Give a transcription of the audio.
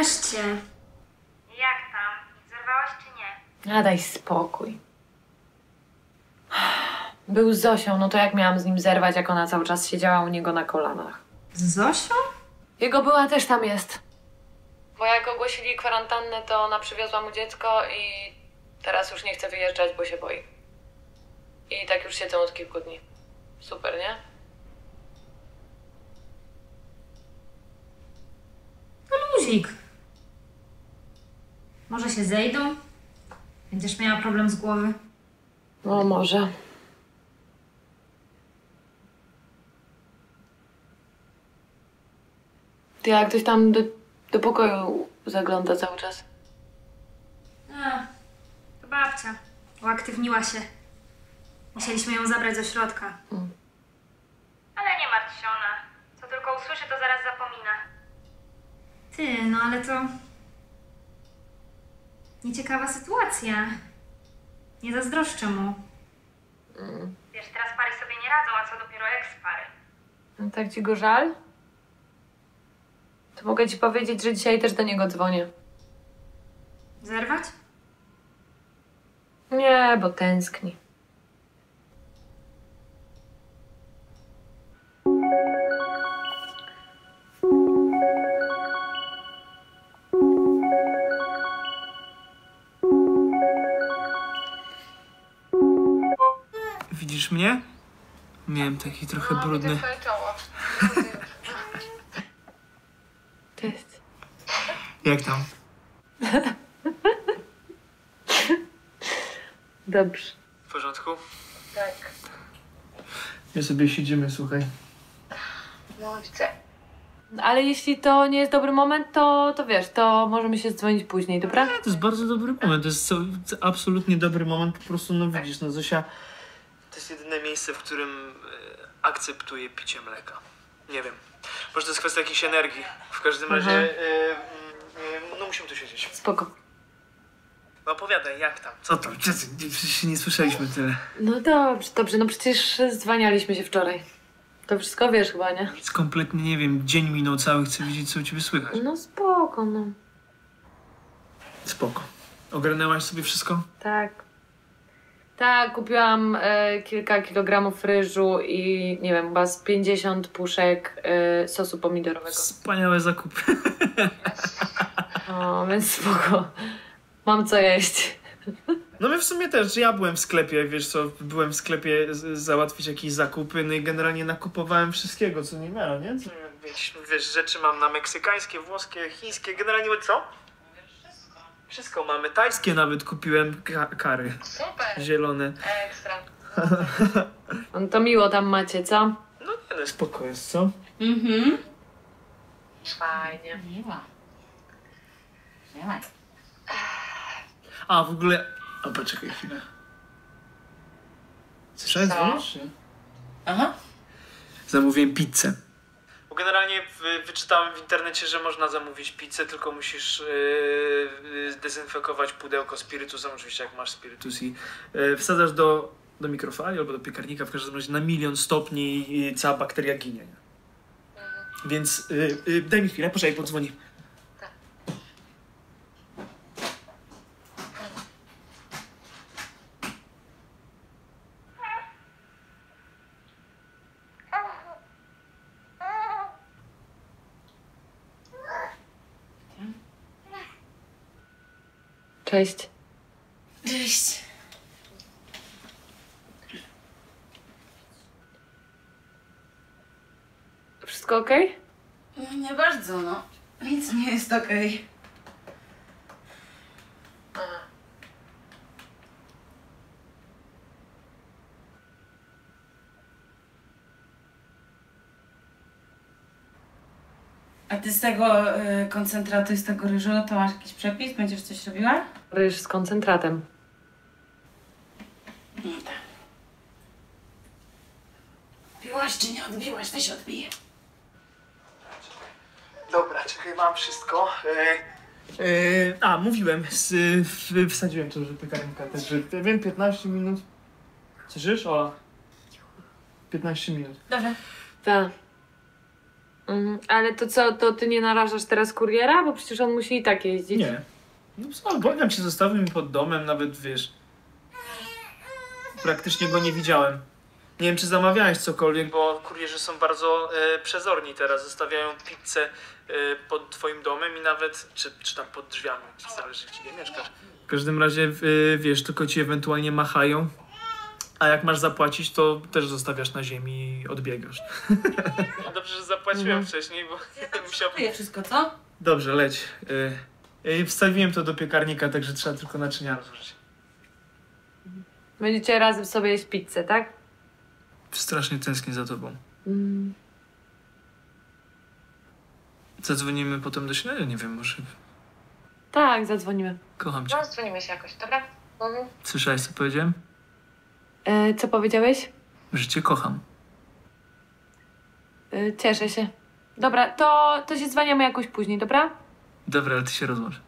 No wreszcie. Jak tam? Zerwałaś czy nie? A daj spokój. Był z Zosią, no to jak miałam z nim zerwać, jak ona cały czas siedziała u niego na kolanach? Z Zosią? Jego była też tam jest. Bo jak ogłosili kwarantannę, to ona przywiozła mu dziecko i teraz już nie chce wyjeżdżać, bo się boi. I tak już siedzą od kilku dni. Super, nie? Luzik. Może się zejdą? Będziesz miała problem z głowy? No może. Ty jak ktoś tam do, do pokoju zagląda cały czas. A, to babcia. Uaktywniła się. Musieliśmy ją zabrać ze środka. Ale nie martw się ona. Co tylko usłyszy, to zaraz zapomina. Ty, no ale to... Nieciekawa sytuacja. Nie zazdroszczę mu. Wiesz, teraz pary sobie nie radzą, a co dopiero eks-pary. No tak ci go żal? To mogę ci powiedzieć, że dzisiaj też do niego dzwonię. Zerwać? Nie, bo tęskni. Widzisz mnie? Miałem taki trochę brudny. Cześć. Jak tam? Dobrze. W porządku? Tak. My sobie siedzimy, słuchaj. Ale jeśli to nie jest dobry moment, to, to wiesz, to możemy się dzwonić później, dobra? Nie, to jest bardzo dobry moment. To jest absolutnie dobry moment. Po prostu, no widzisz, no Zosia... To jest jedyne miejsce, w którym e, akceptuję picie mleka. Nie wiem. Może to jest kwestia jakiejś energii. W każdym razie... Mhm. Mm, e, no musimy tu siedzieć. Spoko. No opowiadaj, jak tam? Co tam? Przecież przecież nie słyszeliśmy tyle. No dobrze, dobrze, no przecież zwanialiśmy się wczoraj. To wszystko wiesz chyba, nie? Nic kompletnie nie wiem. Dzień minął cały, chcę wiedzieć, co u ciebie słychać. No spoko, no. Spoko. Ogarnęłaś sobie wszystko? Tak. Tak, kupiłam e, kilka kilogramów ryżu i nie wiem, chyba z 50 puszek e, sosu pomidorowego. Wspaniałe zakupy. O, więc spoko. Mam co jeść. No my w sumie też, ja byłem w sklepie, wiesz co, byłem w sklepie załatwić jakieś zakupy, no i generalnie nakupowałem wszystkiego, co nie miałem, nie? Co, wiesz, wiesz, rzeczy mam na meksykańskie, włoskie, chińskie, generalnie co? Wszystko mamy, tajskie nawet kupiłem ka kary Super, zielone. ekstra. No to miło tam macie, co? No nie no, spoko jest, co? Mhm. Fajnie. Miła. Miła. A, w ogóle... O, poczekaj chwilę. Słyszałeś Co? dzwonisz? Aha. Zamówiłem pizzę. Generalnie wy, wyczytałem w internecie, że można zamówić pizzę, tylko musisz yy, yy, zdezynfekować pudełko spirytusem, oczywiście jak masz spirytus i yy, wsadzasz do, do mikrofali albo do piekarnika, w każdym razie na milion stopni i cała bakteria ginie. nie? Więc yy, daj mi chwilę, poczekaj, podzwoni. Cześć. Cześć. Wszystko okej? No nie bardzo, no. Nic nie jest okej. A ty z tego y, koncentratu i z tego ryżu to masz jakiś przepis? Będziesz coś robiła? Ryż z koncentratem. No tak. Odbiłaś czy nie odbiłaś? Weź odbiję. Dobra, czekaj, mam wszystko. Yy, yy, a, mówiłem, z, w, wsadziłem to, że piekarnika też, że wiem, 15 minut. Słyszysz, Ola? 15 minut. Dobrze. Tak. Mhm. Ale to co, to ty nie narażasz teraz kuriera? Bo przecież on musi i tak jeździć. Nie. No co, błagam cię, zostawił mi pod domem, nawet wiesz. Praktycznie go nie widziałem. Nie wiem, czy zamawiałeś cokolwiek, bo kurierzy są bardzo e, przezorni teraz. Zostawiają pizzę e, pod twoim domem i nawet, czy, czy tam pod drzwiami, zależy gdzie mieszkasz. W każdym razie, e, wiesz, tylko ci ewentualnie machają. A jak masz zapłacić, to też zostawiasz na ziemi i odbiegasz. No dobrze, że zapłaciłem Mhm. wcześniej, bo musiałbym Czuję wszystko, co? Dobrze, leć. Y, y, wstawiłem to do piekarnika, także trzeba tylko naczynia rozłożyć. Będziecie razem sobie jeść pizzę, tak? Strasznie tęsknię za tobą. Mm. Zadzwonimy potem do śniadania, nie wiem, może... Tak, zadzwonimy. Kocham cię. No, dzwonimy się jakoś, dobra? Mhm. Słyszałeś, co powiedziałem? E, co powiedziałeś? Że cię kocham. E, cieszę się. Dobra, to, to się dzwaniamy jakoś później, dobra? Dobra, ale ty się rozłącz.